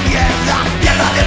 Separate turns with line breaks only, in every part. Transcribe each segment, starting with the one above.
mierda, mierda de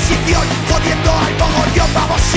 todos a la puta mierda.